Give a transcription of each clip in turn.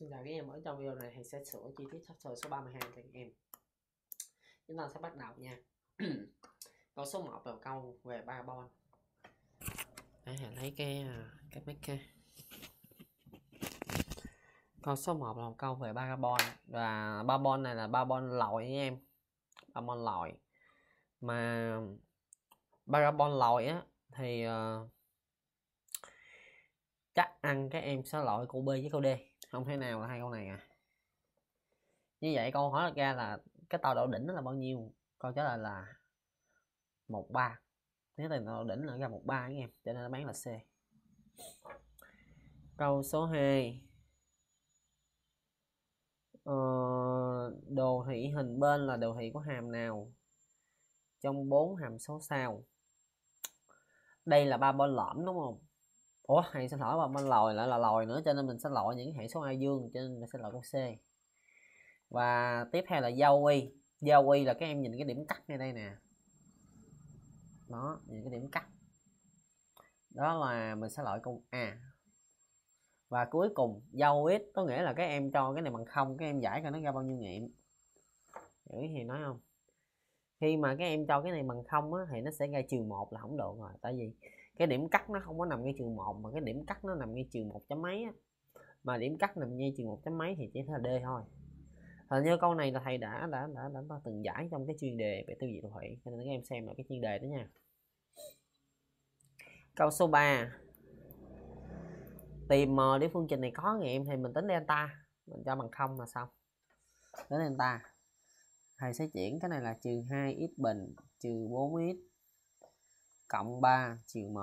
Xin chào các em, ở trong video này thì sẽ sửa chi tiết chapter số 32 cho các em. Chúng ta sẽ bắt đầu nha. câu số 1 là câu về carbon. Đấy, thầy lấy cái à, cái mic ha Câu số 1 là câu về carbon và carbon này là carbon lòi nha em. carbon lòi. Mà carbon lòi á thì uh, chắc ăn các em sẽ loại câu B với câu D không thể nào là hai câu này à. Như vậy câu hỏi ra là cái tọa độ đỉnh là bao nhiêu? Câu trả lời là một ba. Nếu từ tọa độ đỉnh là ra một ba anh em cho nên đáp án là C. Câu số 2 ờ, đồ thị hình bên là đồ thị của hàm nào? Trong bốn hàm số sau. Đây là ba bo lõm đúng không? Ủa hãy sinh hỏi mà bên lòi lại là lòi nữa cho nên mình sẽ loại những hệ số a dương cho nên mình sẽ loại con c. Và tiếp theo là giao y giao y là các em nhìn cái điểm cắt ngay đây nè. Đó nhìn cái điểm cắt. Đó là mình sẽ loại câu a. Và cuối cùng giao ít có nghĩa là các em cho cái này bằng không các em giải cho nó ra bao nhiêu nghiệm. Hiểu thì nói không? Khi mà các em cho cái này bằng không á, thì nó sẽ ra trừ một là không được rồi. Tại vì cái điểm cắt nó không có nằm ngay trường một mà cái điểm cắt nó nằm ngay trường một chấm mấy á. mà điểm cắt nằm ngay trường một chấm mấy thì chỉ là D thôi. Hình như câu này là thầy đã đã đã, đã, đã từng giải trong cái chuyên đề về tiêu diệt đồ thị cho nên các em xem lại cái chuyên đề đó nha. Câu số 3 tìm m để phương trình này có nghiệm thì mình tính delta mình cho bằng không là xong. Tính delta. Thầy sẽ chuyển cái này là trừ 2 x bình trừ 4 x cộng 3 trừ m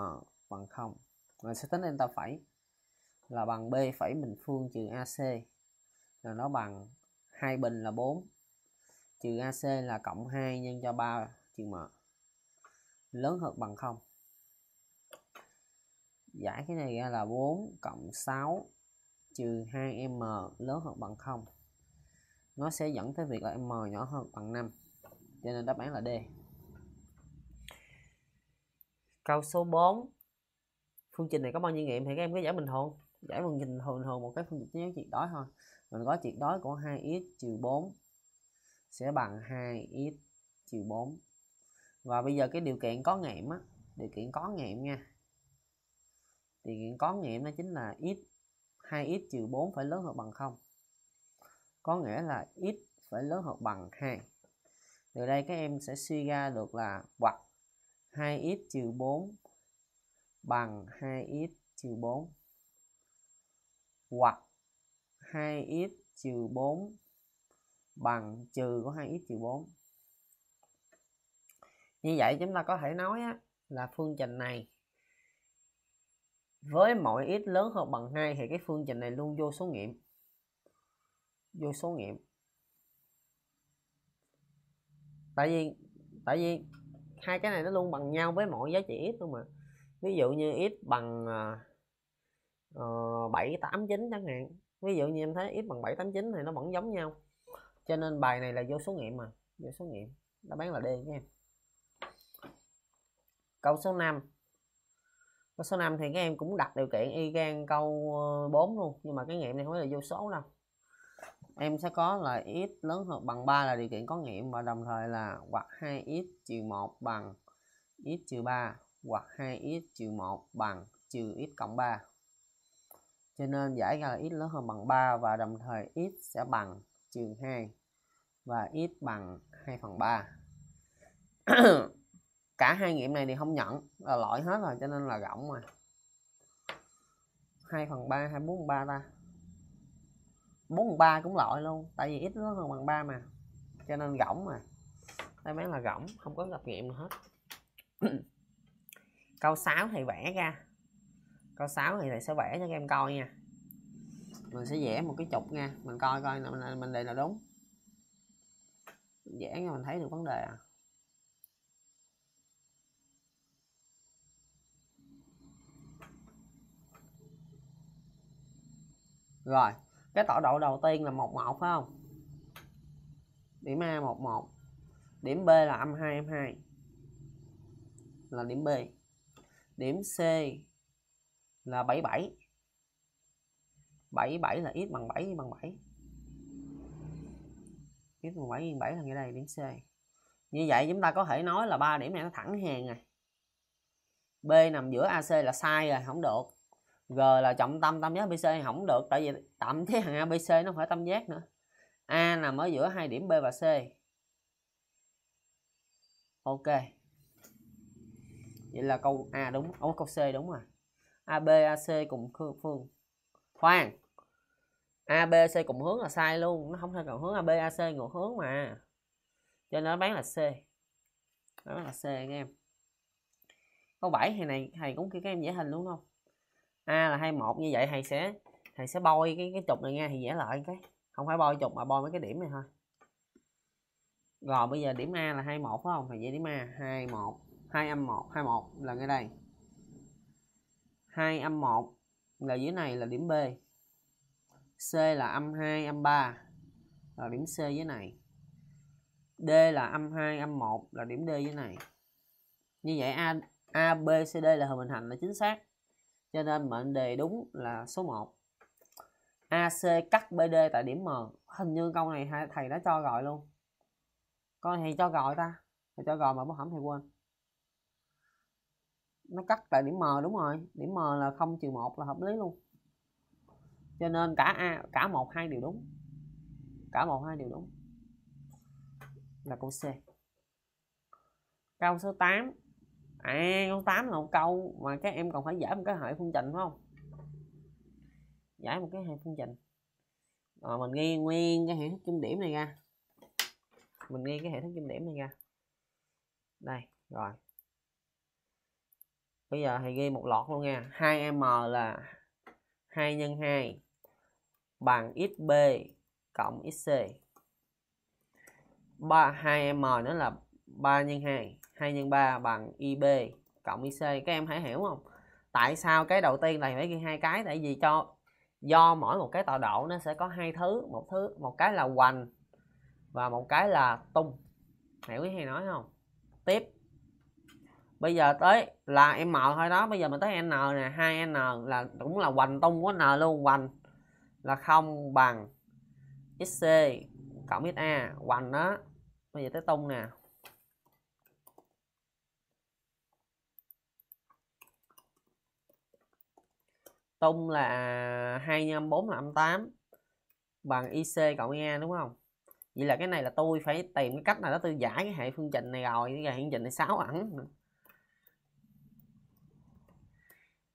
bằng 0 rồi sẽ tính delta phẩy. Là bằng b phẩy bình phương trừ ac là nó bằng hai bình là 4 trừ ac là cộng 2 nhân cho 3 trừ m. Lớn hơn bằng 0 giải cái này ra là 4 cộng 6 trừ 2m lớn hơn bằng 0 nó sẽ dẫn tới việc là m nhỏ hơn bằng 5 cho nên đáp án là D câu số 4 phương trình này có bao nhiêu nghiệm thì các em cứ giải bình thường. Giải phương trình thường thường một cái phương trình chiếu triệt đói thôi. Mình có triệt đói của 2x trừ 4 sẽ bằng 2x trừ 4 và bây giờ cái điều kiện có nghiệm á, điều kiện có nghiệm nha. Điều kiện có nghiệm nó chính là x 2x trừ 4 phải lớn hơn bằng 0 có nghĩa là x phải lớn hơn bằng 2 từ đây các em sẽ suy ra được là hoặc 2x trừ 4 bằng 2x trừ 4 hoặc 2x trừ 4 bằng trừ của 2x trừ 4 như vậy chúng ta có thể nói á, là phương trình này với mỗi x lớn hơn bằng 2 thì cái phương trình này luôn vô số nghiệm vô số nghiệm. Tại vì tại vì hai cái này nó luôn bằng nhau với mọi giá trị x luôn mà. Ví dụ như x bằng à, ờ, bảy tám chín chẳng hạn. Ví dụ như em thấy x bằng 7 8 9 thì nó vẫn giống nhau. Cho nên bài này là vô số nghiệm mà, vô số nghiệm. Đáp án là D nha em. Câu số 5 câu số 5 thì các em cũng đặt điều kiện y gan câu ờ, 4 luôn, nhưng mà cái nghiệm này không phải là vô số đâu em sẽ có là x lớn hơn, bằng 3 là điều kiện có nghiệm và đồng thời là hoặc 2x trừ 1 bằng x trừ 3 hoặc 2x trừ 1 bằng trừ x cộng 3 cho nên giải ra là x lớn hơn bằng 3 và đồng thời x sẽ bằng trừ 2 và x bằng 2 phần 3 cả hai nghiệm này thì không nhận, là loại hết rồi, cho nên là rộng mà. 2 phần 3 hay 4 phần 3 ta bốn phần 3 cũng loại luôn tại vì ít nó hơn bằng ba mà cho nên rỗng mà. Đây máy là rỗng không có gặp nghiệm nữa hết. Câu 6 thầy vẽ ra. Câu 6 thì thầy sẽ vẽ cho các em coi nha. Mình sẽ vẽ một cái trục nha mình coi coi mình, mình đề là đúng. Vẽ nha mình thấy được vấn đề à. Rồi cái tọa độ đầu tiên là 11 phải không? Điểm A 11 điểm B là âm 2 âm 2 là điểm B. Điểm C là 77 77 là x bằng 7 bằng 7 x bằng 7 bằng 7 là như đây, điểm C. Như vậy chúng ta có thể nói là ba điểm này nó thẳng hàng này B nằm giữa AC là sai rồi, không được. G là trọng tâm tam giác BC không được tại vì tạm thế hàng ABC nó không phải tam giác nữa. A nằm ở giữa hai điểm B và C. Ok. Vậy là câu A đúng Ủa, câu C đúng rồi. AB AC cùng phương. Khoan. ABC cùng hướng là sai luôn nó không thể cần hướng AB AC ngược hướng mà. Cho nên nó bán là C. Nó bán là C anh em. Câu 7 thầy này thầy cũng kêu các em vẽ hình luôn không? A là 21 như vậy thầy sẽ thầy sẽ bôi cái cái trục này nha thì vẽ lại cái. Không phải bôi trục mà bôi mấy cái điểm này thôi. Rồi bây giờ điểm A là 21 phải không? Thầy vẽ điểm A 21 2 âm 1 21 là ngay đây. 2 âm 1 là dưới này là điểm B. C là âm 2 âm 3 là điểm C dưới này. D là âm 2 âm 1 là điểm D dưới này. Như vậy A, A B C D là hình thành là chính xác cho nên mệnh đề đúng là số 1 AC cắt BD tại điểm M. Hình như câu này thầy đã cho gọi luôn. Con thầy cho gọi ta. Thầy cho gọi mà bố hỏng thầy quên. Nó cắt tại điểm M đúng rồi. Điểm M là 0 trừ 1 là hợp lý luôn. Cho nên cả A, cả một hai đều đúng. Cả một hai đều đúng. Là câu C. Câu số 8 à con tám là một câu mà các em còn phải giải một cái hệ phương trình, phải không? Giải một cái hệ phương trình. Rồi, mình ghi nguyên cái hệ thức kim điểm này ra. Mình ghi cái hệ thức kim điểm này ra. Đây, rồi. Bây giờ thầy ghi một lọt luôn nha. 2m là 2 nhân 2 bằng xb cộng xc 3 2m nữa là 3 nhân 2 2 nhân 3 bằng ib cộng ic các em hãy hiểu không? Tại sao cái đầu tiên là phải ghi hai cái? Tại vì cho, do mỗi một cái tọa độ nó sẽ có hai thứ. Một thứ, một cái là hoành và một cái là tung. Hiểu ý hay nói không? Tiếp. Bây giờ tới là m thôi đó. Bây giờ mình tới n nè. 2n là cũng là hoành tung của n luôn. Hoành là không bằng xc cộng xa hoành đó. Bây giờ tới tung nè. Tung là 2 nhân 4 là âm 8 bằng IC cộng IA đúng không? Vậy là cái này là tôi phải tìm cái cách nào đó tôi giải cái hệ phương trình này rồi, cái hệ phương trình này 6 ẩn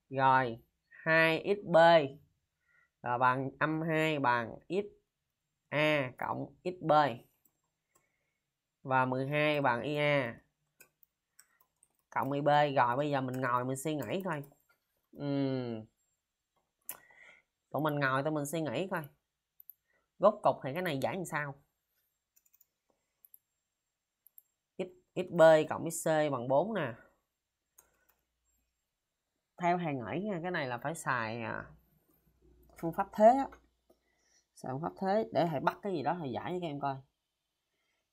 rồi 2xb là bằng âm 2 bằng x a cộng xb và 12 bằng ia cộng ib rồi, bây giờ mình ngồi mình suy nghĩ thôi uhm tụi mình ngồi tụi mình suy nghĩ coi. Gốc cục thì cái này giải làm sao? X xb cộng xc bằng 4 nè. Theo hàng nghĩ nha, cái này là phải xài à, phương pháp thế á. Xài phương pháp thế, để thầy bắt cái gì đó thầy giải cho các em coi.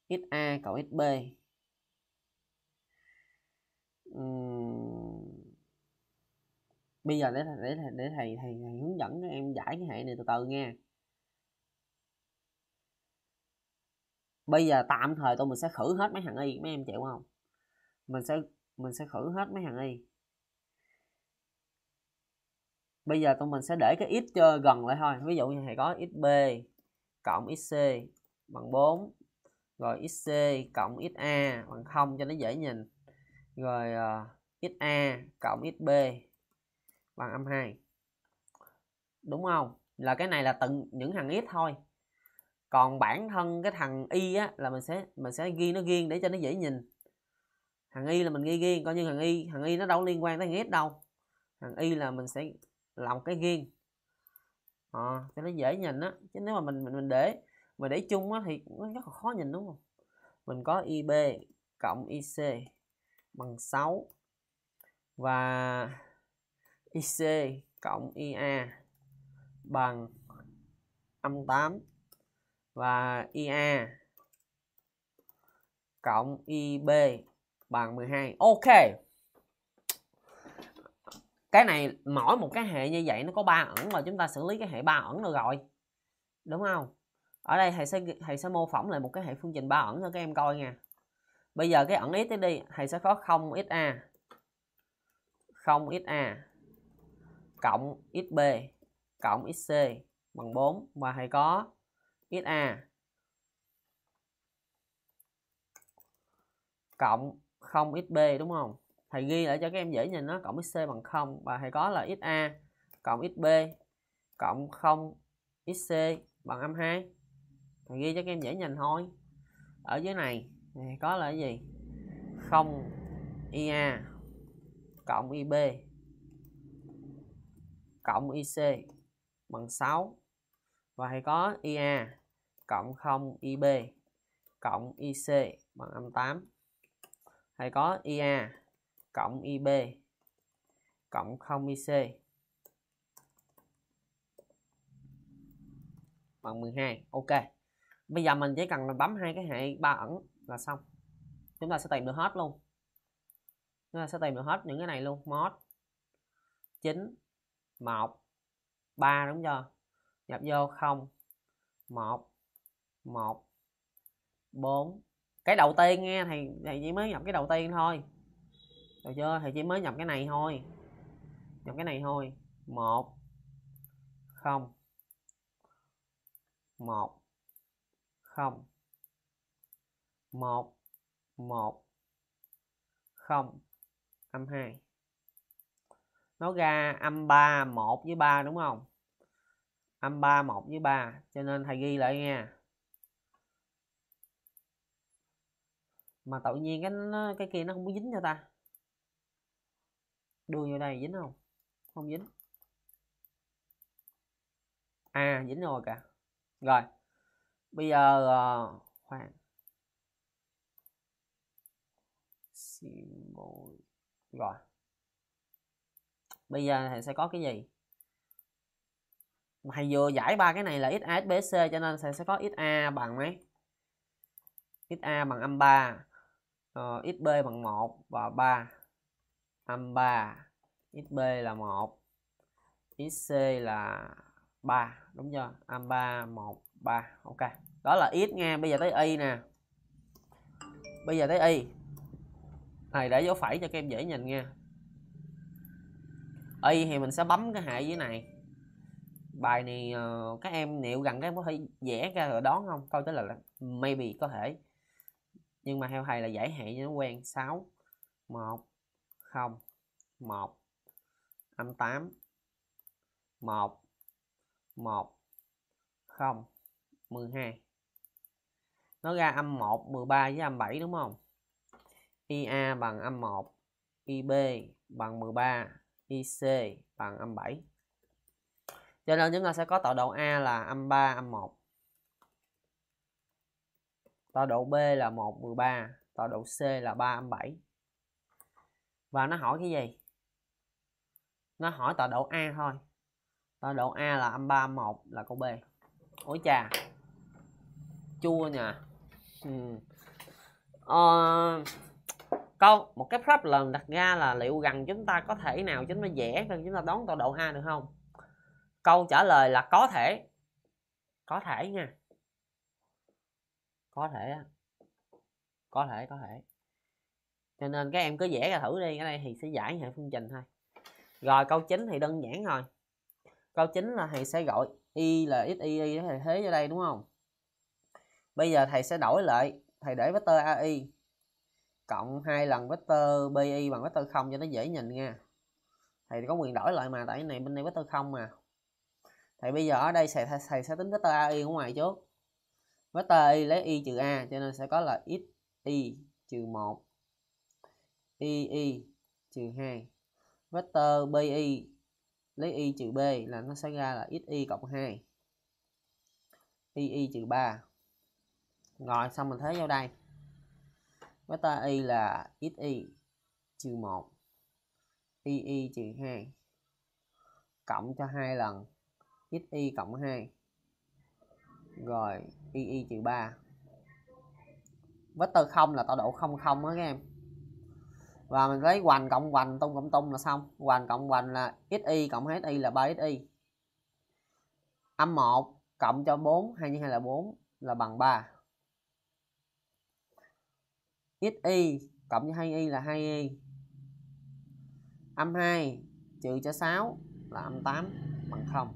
Xa cộng xb uhm bây giờ để để để, thầy, thầy thầy hướng dẫn các em giải cái hệ này từ từ nha. Bây giờ tạm thời tụi mình sẽ khử hết mấy thằng y mấy em chịu không? Mình sẽ mình sẽ khử hết mấy thằng y. Bây giờ tụi mình sẽ để cái x cho gần lại thôi. Ví dụ như thầy có xb cộng xc bằng 4 rồi xc cộng xa bằng 0 cho nó dễ nhìn rồi ờ, uh, xa cộng xb bằng âm 2 đúng không? Là cái này là từng những thằng x thôi. Còn bản thân cái thằng y á là mình sẽ mình sẽ ghi nó riêng để cho nó dễ nhìn. Thằng y là mình ghi riêng coi như thằng y thằng y nó đâu liên quan tới thằng x đâu. Thằng y là mình sẽ làm cái riêng à, ờ, cho nó dễ nhìn á chứ nếu mà mình mình mình để mà để chung á thì nó rất là khó nhìn đúng không? Mình có ib cộng ic bằng 6 và ic cộng ia bằng âm 8 và ia cộng ib bằng 12 ok. Cái này, mỗi một cái hệ như vậy nó có ba ẩn và chúng ta xử lý cái hệ ba ẩn được rồi. Đúng không? Ở đây thầy sẽ thầy sẽ mô phỏng lại một cái hệ phương trình ba ẩn cho các em coi nha. Bây giờ cái ẩn x đi, thầy sẽ có 0 xa 0 xa cộng xb cộng xc bằng 4 và thầy có xa cộng 0xb đúng không? Thầy ghi lại cho các em dễ nhìn nó, cộng xc bằng 0 và thầy có là xa cộng xb cộng 0 xc bằng âm 2 thầy ghi cho các em dễ nhìn thôi. Ở dưới này này có là cái gì? 0 ia cộng ib cộng ic bằng 6 và thầy có ia cộng 0 ib cộng ic bằng âm 8 thầy có ia cộng ib cộng 0 ic bằng 12 ok. Bây giờ mình chỉ cần là bấm hai cái hệ ba ẩn là xong. Chúng ta sẽ tìm được hết luôn. Chúng ta sẽ tìm được hết những cái này luôn. Mod 9 1 3 đúng chưa? Nhập vô 0 1 1 4 cái đầu tiên nghe thầy thầy chỉ mới nhập cái đầu tiên thôi. Được chưa? Thầy chỉ mới nhập cái này thôi. Nhập cái này thôi. 1 0 1 0 1 1 0 âm 2 nó ra âm 3 1 với 3 đúng không? Âm 3 1 với 3 cho nên thầy ghi lại nha. Mà tự nhiên cái cái kia nó không có dính cho ta. Đưa vô đây dính không? Không dính. À dính rồi cả rồi bây giờ uh, khoan symbol rồi bây giờ thầy sẽ có cái gì? Thầy vừa giải ba cái này là xa sbc cho nên thầy sẽ có xa bằng mấy? Xa bằng âm 3 uh, xb bằng 1 và 3 âm 3 xb là 1 xc là 3 đúng chưa? Âm 3 1 3 ok. Đó là x nha. Bây giờ tới y nè. Bây giờ tới y. Thầy để dấu phẩy cho các em dễ nhìn nha y thì mình sẽ bấm cái hệ dưới này. Bài này uh, các em liệu gần các em có thể vẽ ra rồi đón không? Câu trả lời là maybe có thể. Nhưng mà theo thầy là giải hệ cho nó quen. 6 1 0 1 âm 8 1 1 0 12 nó ra âm 1 13 với âm 7 đúng không? IA bằng âm 1 IB bằng 13 IC bằng âm 7 cho nên chúng ta sẽ có tọa độ A là âm 3 âm 1 tọa độ B là 1 13 tọa độ C là 3 âm 7 và nó hỏi cái gì? Nó hỏi tọa độ A thôi. Tọa độ A là âm 3 âm 1 là câu B. Ối chà. Chua nha ừ. uh, câu, một cái problem đặt ra là liệu gần chúng ta có thể nào chúng ta vẽ cần chúng ta đón tọa độ A được không? Câu trả lời là có thể. Có thể nha. Có thể có thể có thể. Cho nên các em cứ vẽ ra thử đi, ở đây thì sẽ giải hệ phương trình thôi. Rồi, câu chính thì đơn giản rồi câu chính là thầy sẽ gọi y là x, y y, thầy thế vào đây, đúng không? Bây giờ thầy sẽ đổi lại, thầy để vector ai cộng hai lần vector bi bằng vector không cho nó dễ nhìn nha. Thầy có quyền đổi lại mà tại cái này bên đây vector không mà. Thầy bây giờ ở đây thầy, thầy sẽ tính vector ai ở ngoài trước vector y lấy y trừ a cho nên sẽ có là x y trừ 1 y y trừ 2 vector bi lấy y trừ b là nó sẽ ra là x y cộng 2 y y trừ 3 rồi xong mình thế vô đây vector y là xy trừ 1 y y, trừ 2 cộng cho hai lần. Xy cộng 2 rồi, y y trừ 3 vector 0 là tọa độ 0 0 đó các em. Và mình lấy hoành cộng hoành, tung cộng tung là xong. Hoành cộng hoành là xy cộng hy là 3xy âm 1 cộng cho 4 2 x 2 là 4 là bằng 3 xy cộng với 2y là 2y âm 2 trừ cho 6 là âm 8 bằng 0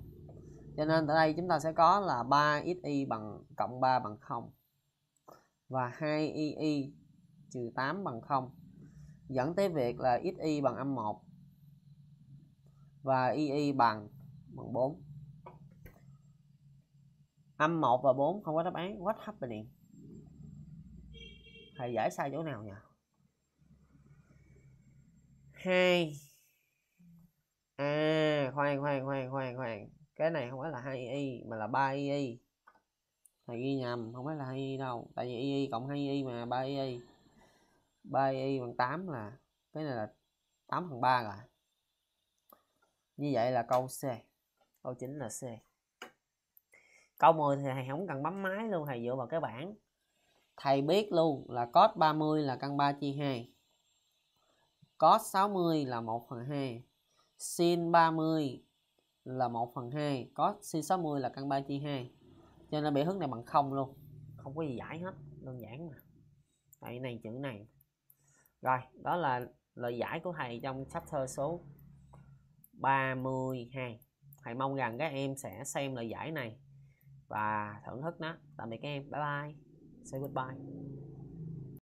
cho nên ở đây chúng ta sẽ có là 3xy bằng, cộng 3 bằng 0 và 2y trừ 8 bằng 0 dẫn tới việc là xy bằng âm 1 và y bằng bằng 4 âm 1 và 4 không có đáp án. What happening? Thầy giải sai chỗ nào nhỉ? 2 à khoan khoan khoan khoan khoan. Cái này không phải là 2 y, mà là 3 y thầy ghi nhầm, không phải là 2 y đâu. Tại vì y cộng 2 y mà 3 y 3 y bằng 8 là, cái này là 8 phần 3 rồi. Như vậy là câu C. Câu chính là C. Câu 10 thì thầy không cần bấm máy luôn, thầy dựa vào cái bảng thầy biết luôn là cos 30 là căn 3 chia 2 cos 60 là 1 phần 2 sin 30 là 1 phần 2 cos sin 60 là căn 3 chia 2 cho nên biểu thức này bằng không luôn. Không có gì giải hết. Đơn giản mà. Tại này chữ này. Rồi, đó là lời giải của thầy trong chapter số 32 thầy mong rằng các em sẽ xem lời giải này và thưởng thức nó. Tạm biệt các em. Bye bye. Say goodbye